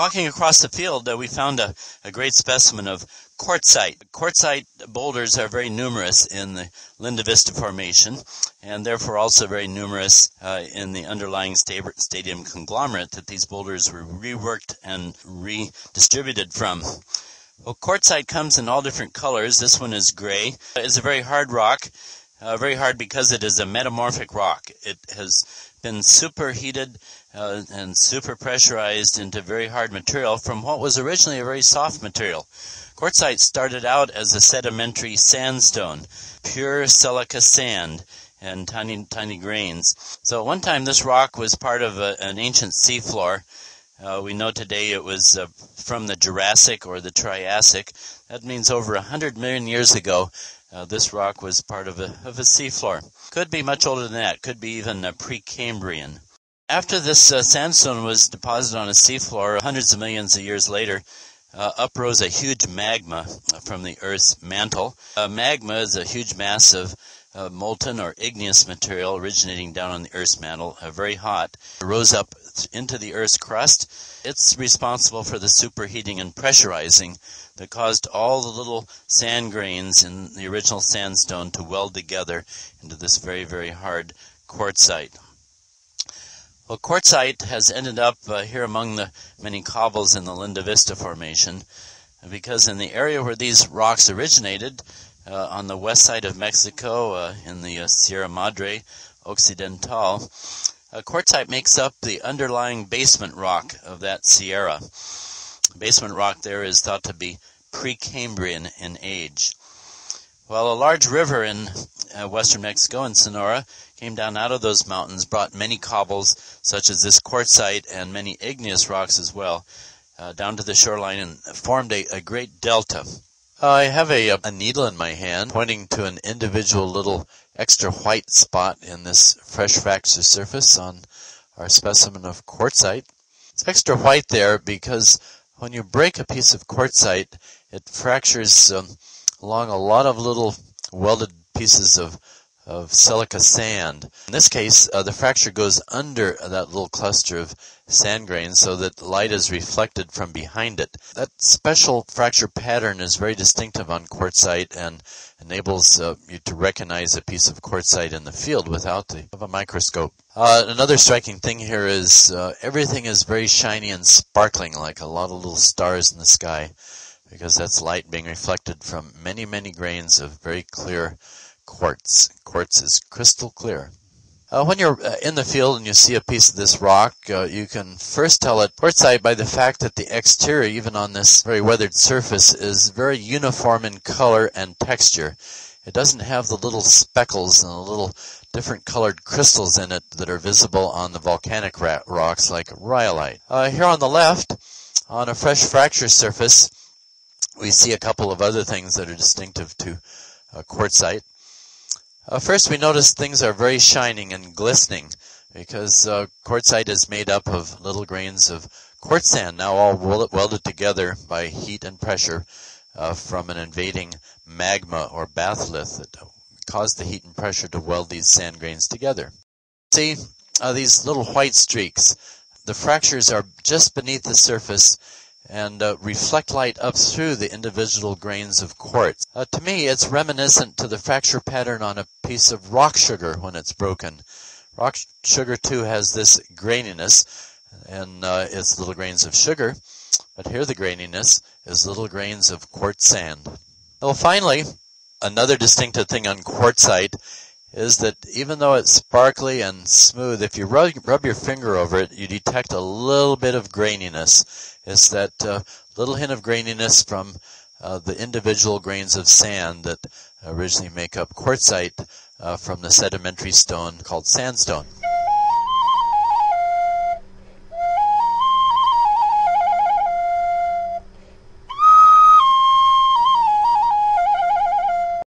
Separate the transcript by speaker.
Speaker 1: walking across the field, uh, we found a, a, great specimen of quartzite. Quartzite boulders are very numerous in the Linda Vista Formation, and therefore also very numerous uh, in the underlying stadium conglomerate that these boulders were reworked and redistributed from. Well, quartzite comes in all different colors. This one is gray. It's a very hard rock, uh, very hard because it is a metamorphic rock. It has been superheated uh, and super pressurized into very hard material from what was originally a very soft material. Quartzite started out as a sedimentary sandstone, pure silica sand and tiny, tiny grains. So at one time this rock was part of a, an ancient seafloor. Uh, we know today it was uh, from the Jurassic or the Triassic. That means over a hundred million years ago, uh, this rock was part of a, of a seafloor. Could be much older than that. Could be even a Precambrian. After this uh, sandstone was deposited on a seafloor hundreds of millions of years later, uh, uprose a huge magma from the Earth's mantle. Uh, magma is a huge mass of uh, molten or igneous material originating down on the Earth's mantle, uh, very hot. Rose up into the Earth's crust. It's responsible for the superheating and pressurizing that caused all the little sand grains in the original sandstone to weld together into this very, very hard quartzite. Well, quartzite has ended up uh, here among the many cobbles in the Linda Vista Formation because in the area where these rocks originated, uh, on the west side of Mexico, uh, in the uh, Sierra Madre Occidental, uh, quartzite makes up the underlying basement rock of that Sierra. Basement rock there is thought to be Precambrian in age. Well, a large river in uh, western Mexico in Sonora came down out of those mountains, brought many cobbles, such as this quartzite and many igneous rocks as well, uh, down to the shoreline and formed a, a great delta. I have a, a needle in my hand pointing to an individual little extra white spot in this fresh fracture surface on our specimen of quartzite. It's extra white there because when you break a piece of quartzite, it fractures um, along a lot of little welded pieces of of silica sand. In this case, uh, the fracture goes under that little cluster of sand grains so that light is reflected from behind it. That special fracture pattern is very distinctive on quartzite and enables uh, you to recognize a piece of quartzite in the field without the, of a microscope. Uh, another striking thing here is uh, everything is very shiny and sparkling like a lot of little stars in the sky because that's light being reflected from many, many grains of very clear quartz. Quartz is crystal clear. Uh, when you're uh, in the field and you see a piece of this rock, uh, you can first tell it quartzite by the fact that the exterior, even on this very weathered surface, is very uniform in color and texture. It doesn't have the little speckles and the little different colored crystals in it that are visible on the volcanic rocks like rhyolite. Uh, here on the left, on a fresh fracture surface, we see a couple of other things that are distinctive to uh, quartzite. Uh, first, we notice things are very shining and glistening because uh, quartzite is made up of little grains of quartz sand, now all welded together by heat and pressure uh, from an invading magma or batholith that caused the heat and pressure to weld these sand grains together. See uh, these little white streaks. The fractures are just beneath the surface and uh, reflect light up through the individual grains of quartz. Uh, to me, it's reminiscent to the fracture pattern on a piece of rock sugar when it's broken. Rock sugar, too, has this graininess, and uh, it's little grains of sugar, but here the graininess is little grains of quartz sand. Well, finally, another distinctive thing on quartzite is that even though it's sparkly and smooth, if you rub, rub your finger over it, you detect a little bit of graininess. It's that uh, little hint of graininess from uh, the individual grains of sand that originally make up quartzite uh, from the sedimentary stone called sandstone.